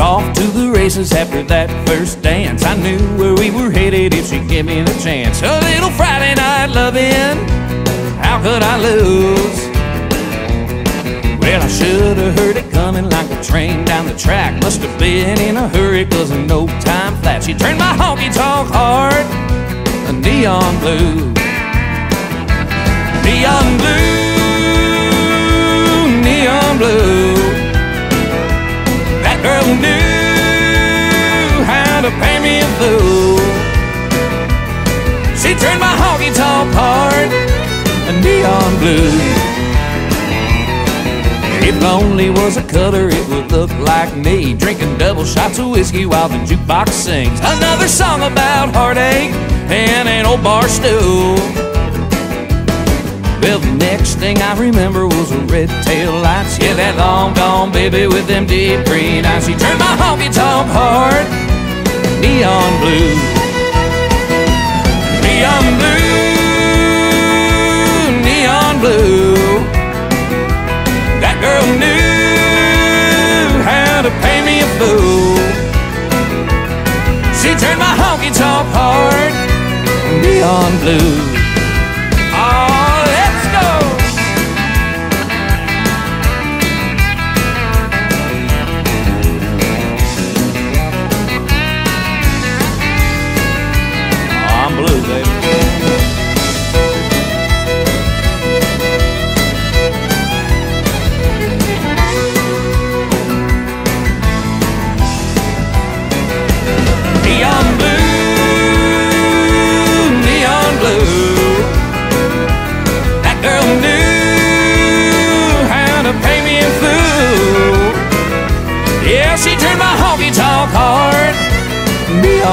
off to the races after that first dance. I knew where we were headed if she gave me the chance. A little Friday night loving, how could I lose? Well, I should have heard it coming like a train down the track. Must have been in a hurry, cause in no time flat, she turned my honky tonk heart a neon blue. Neon blue, neon blue. She turned my honky tonk heart a neon blue. If lonely was a color, it would look like me drinking double shots of whiskey while the jukebox sings another song about heartache and an old bar stool. Well, the next thing I remember was a red tail lights. Yeah, that long gone baby with them deep green eyes. She turned my honky tonk heart blue. Neon blue, neon blue. That girl knew how to pay me a fool. She turned my honky tonk heart neon blue.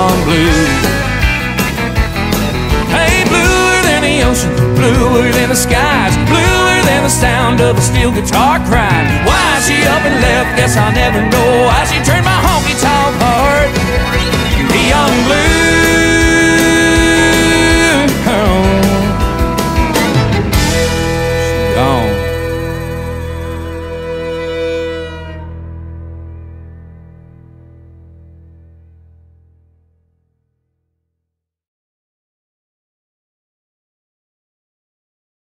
Neon blue. Hey, bluer than the ocean, bluer than the skies, bluer than the sound of a steel guitar crying. Why she up and left? Guess I'll never know. Why she turned my